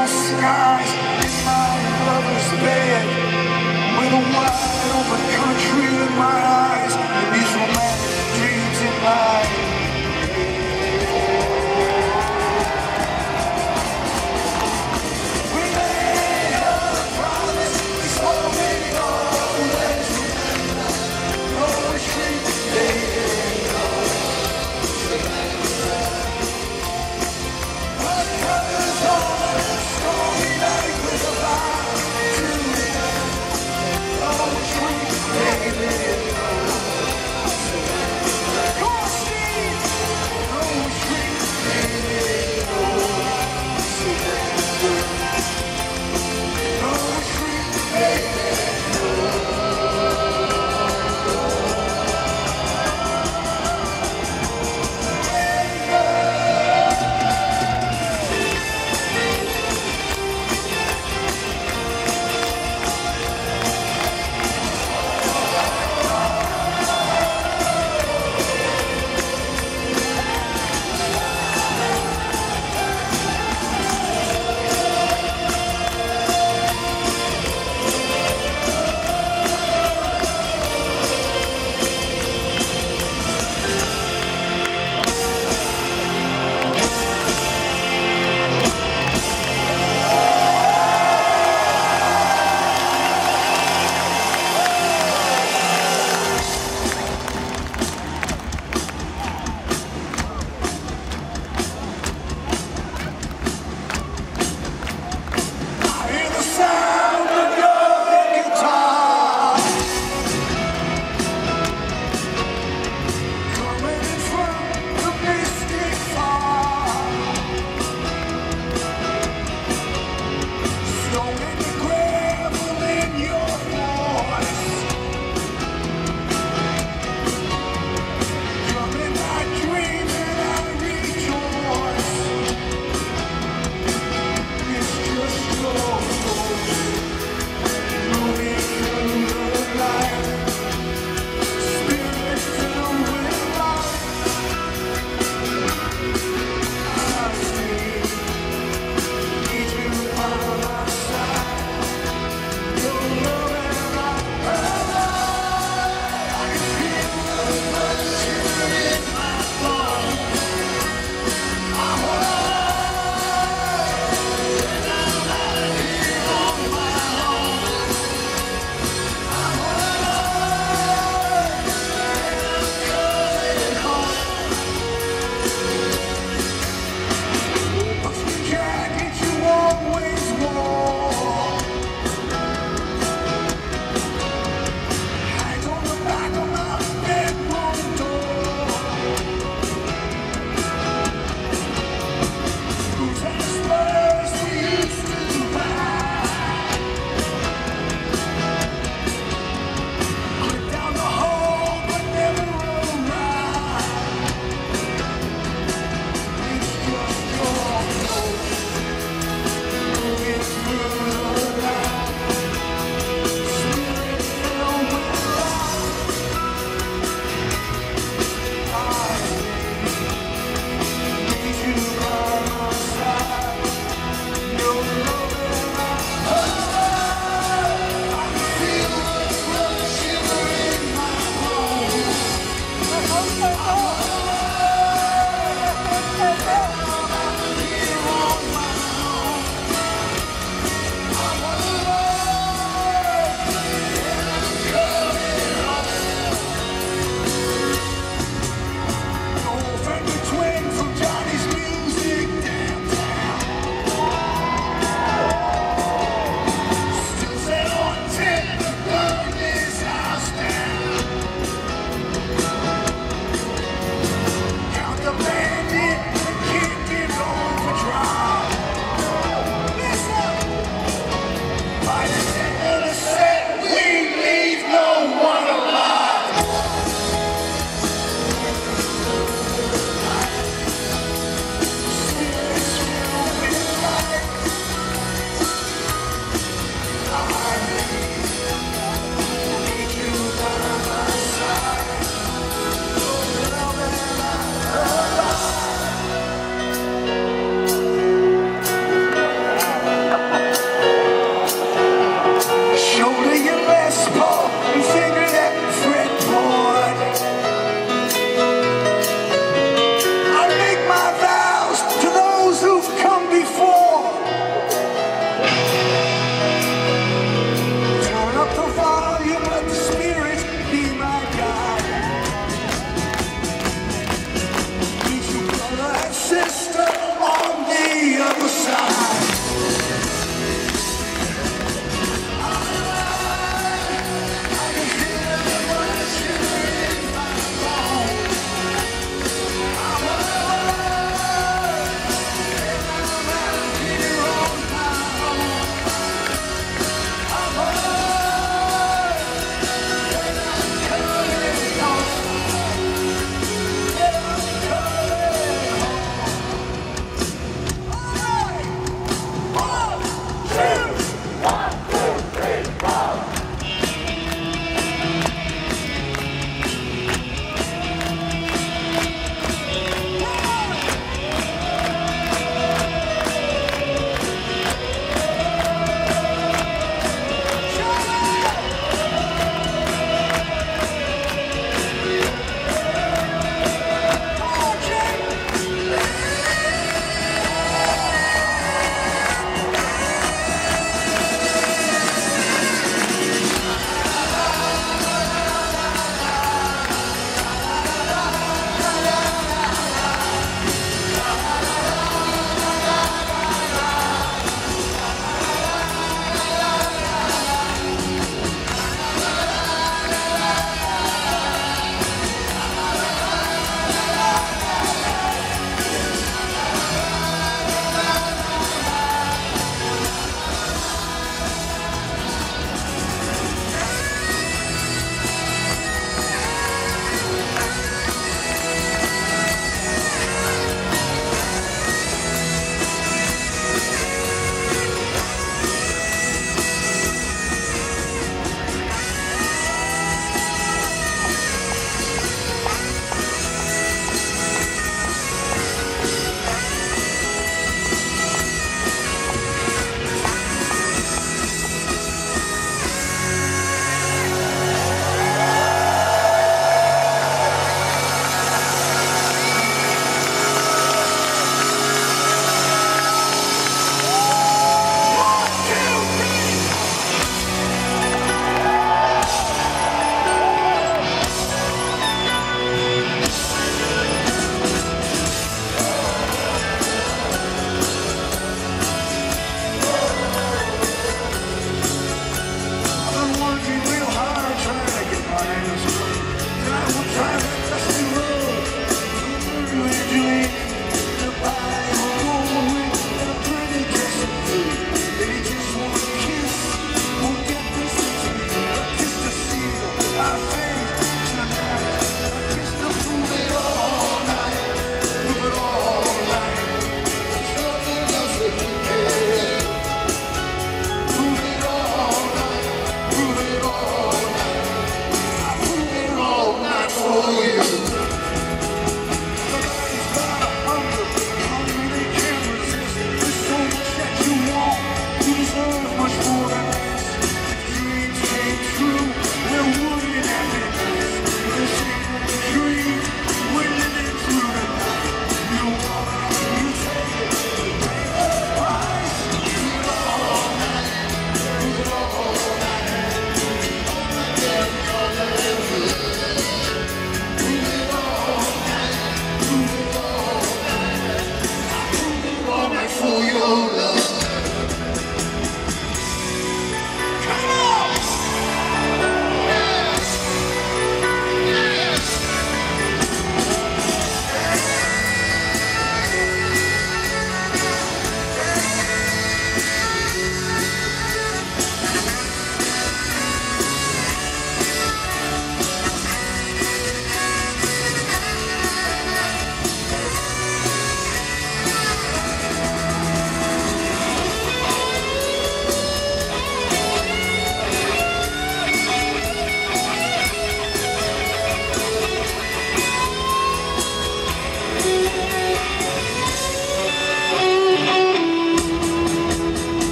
my scars in my brother's bed With a wide open country in my eyes And these romantic dreams in mine